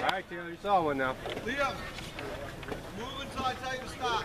All right, Taylor, you saw one now. Liam, move until I tell you to stop.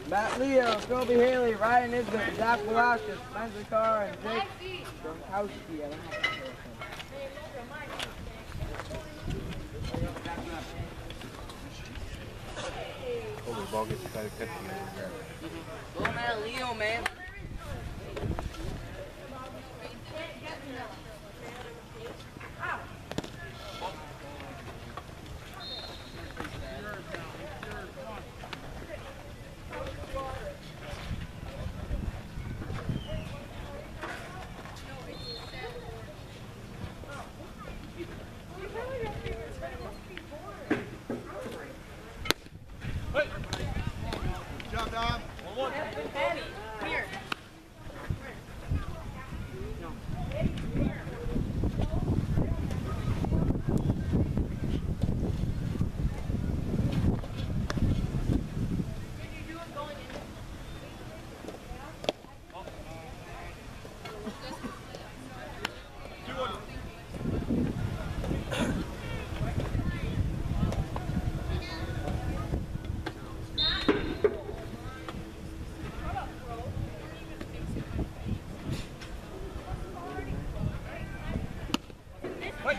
Matt Leo, Kobe Haley, Ryan Nisbet, Zach Velasquez, Spencer Carr, and Jake Gronkowski. I don't know how to say his name. Hold the ball, gets try to catch him. Go Matt Leo, man. Good job,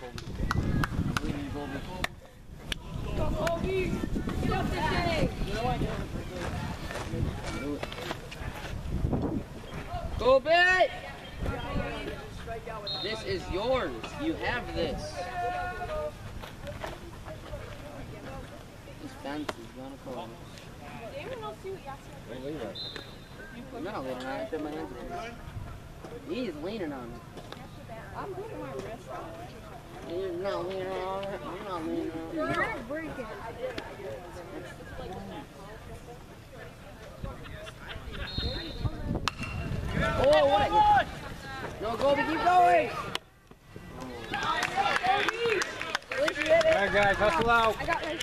Dom. Good job, Kobe! This is yours. You have this. This fence is gonna not it. Put my hands leaning on it. I'm putting my wrist on it. You're not leaning on it. Not leaning on it. You're gonna break it. No, Kobe, keep going. At least you hit All it. right, guys, hustle out. I got my